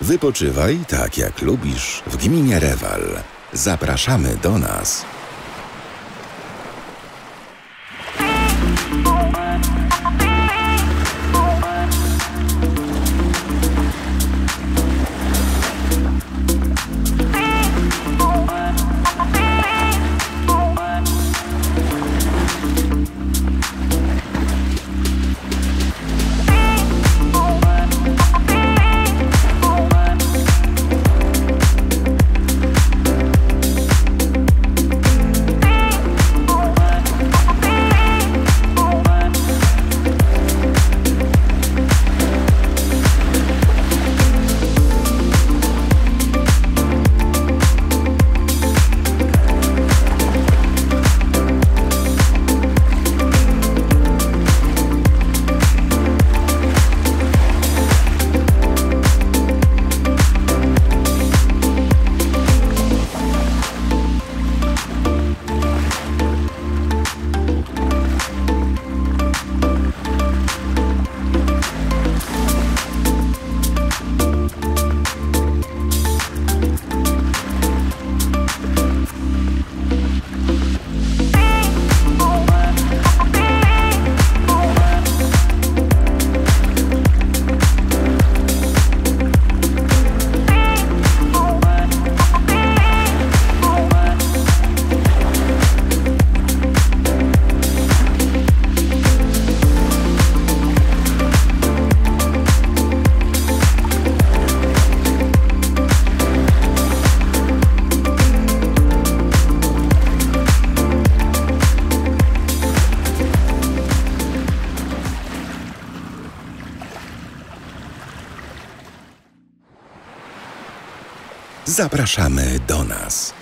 Wypoczywaj tak jak lubisz w gminie Rewal. Zapraszamy do nas. Zapraszamy do nas.